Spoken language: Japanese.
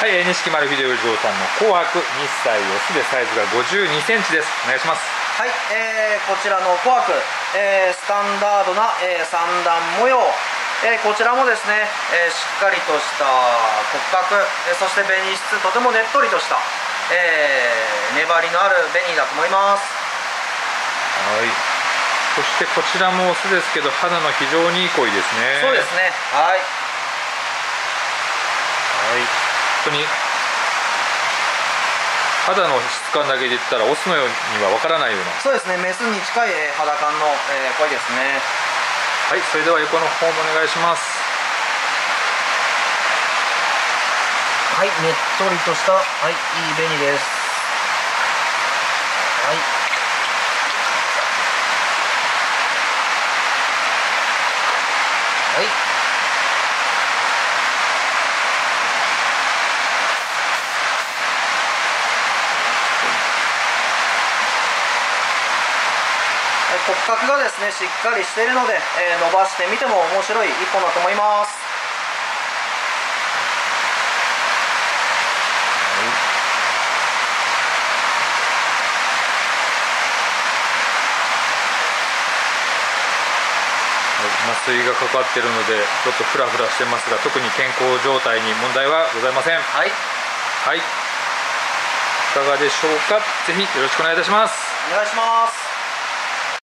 はい、錦丸秀頼さんの紅白日歳オスでサイズが52センチです。お願いします。はい、えー、こちらの紅白、えー、スタンダードな、えー、三段模様。えー、こちらもですね、えー、しっかりとした骨格、えー、そして紅質とてもねっとりとした、え粘りのある紅だと思います。はい。そしてこちらもオスですけど肌の非常にいい声ですね。そうですね。はいはい当に肌の質感だけで言ったらオスのようにはわからないような。そうですねメスに近い肌感の、えー、声ですね。はいそれでは横の方もお願いします。はいねっとりとしたはいいい紅です。はい骨格がですねしっかりしているので、えー、伸ばしてみても面白い一本だと思います。麻酔がかかっているのでちょっとフラフラしてますが特に健康状態に問題はございません。はい、はい、いかがでしょうか？ぜひよろしくお願いいたします。お願いします